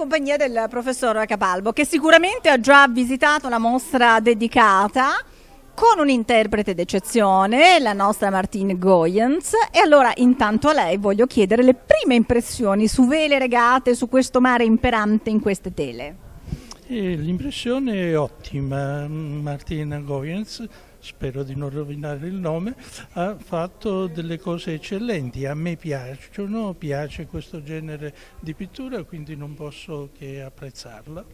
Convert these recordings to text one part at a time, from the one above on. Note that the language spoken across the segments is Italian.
compagnia del professor Capalbo, che sicuramente ha già visitato la mostra dedicata con un interprete d'eccezione, la nostra Martine Goyens. E allora, intanto a lei voglio chiedere le prime impressioni su vele regate su questo mare imperante in queste tele. L'impressione è ottima. Martina Goyens spero di non rovinare il nome, ha fatto delle cose eccellenti. A me piacciono, piace questo genere di pittura, quindi non posso che apprezzarla.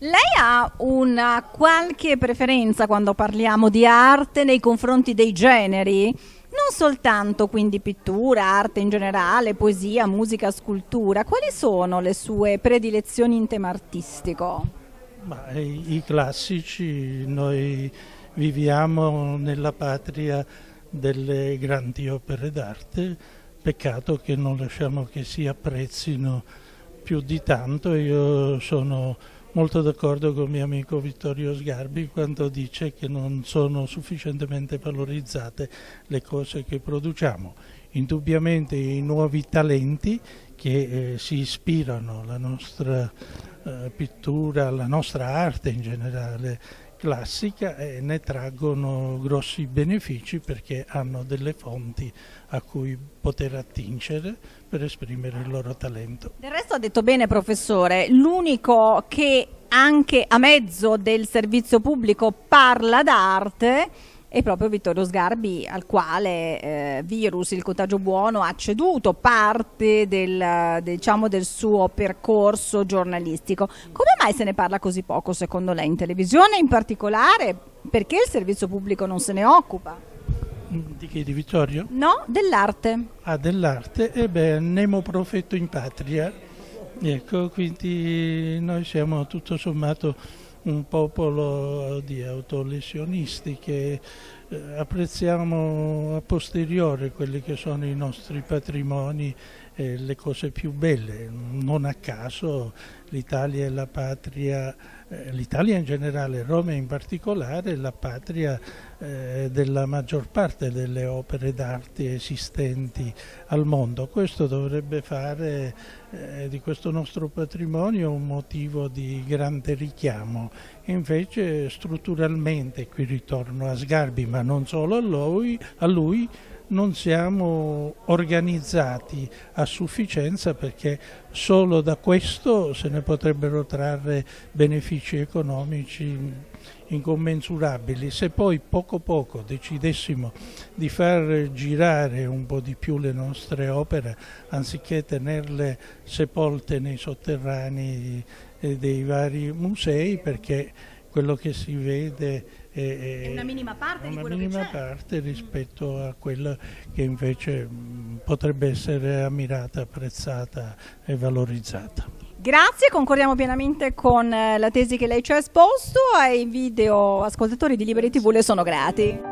Lei ha una qualche preferenza quando parliamo di arte nei confronti dei generi? Non soltanto quindi pittura, arte in generale, poesia, musica, scultura. Quali sono le sue predilezioni in tema artistico? Ma, i, I classici, noi viviamo nella patria delle grandi opere d'arte, peccato che non lasciamo che si apprezzino più di tanto. Io sono molto d'accordo con mio amico Vittorio Sgarbi quando dice che non sono sufficientemente valorizzate le cose che produciamo. Indubbiamente i nuovi talenti che eh, si ispirano alla nostra eh, pittura, alla nostra arte in generale, classica e ne traggono grossi benefici perché hanno delle fonti a cui poter attingere per esprimere il loro talento. Del resto ha detto bene professore, l'unico che anche a mezzo del servizio pubblico parla d'arte è proprio Vittorio Sgarbi al quale eh, Virus, il contagio buono, ha ceduto parte del, diciamo, del suo percorso giornalistico. Come mai se ne parla così poco secondo lei in televisione in particolare? Perché il servizio pubblico non se ne occupa? Di che? Di Vittorio? No, dell'arte. Ah, dell'arte? E beh, nemo profetto in patria. Ecco, quindi noi siamo tutto sommato un popolo di autolesionisti che apprezziamo a posteriore quelli che sono i nostri patrimoni e le cose più belle. Non a caso l'Italia è la patria, eh, l'Italia in generale, Roma in particolare, è la patria eh, della maggior parte delle opere d'arte esistenti al mondo. Questo dovrebbe fare eh, di questo nostro patrimonio un motivo di grande richiamo. Invece strutturalmente, qui ritorno a Sgarbi, ma non solo a lui, a lui non siamo organizzati a sufficienza perché solo da questo se ne potrebbero trarre benefici economici incommensurabili. Se poi poco poco decidessimo di far girare un po' di più le nostre opere anziché tenerle sepolte nei sotterranei dei vari musei perché quello che si vede è, è una minima parte, una minima parte rispetto a quello che invece potrebbe essere ammirata, apprezzata e valorizzata. Grazie, concordiamo pienamente con eh, la tesi che lei ci ha esposto, ai video ascoltatori di Liberi TV le sono grati.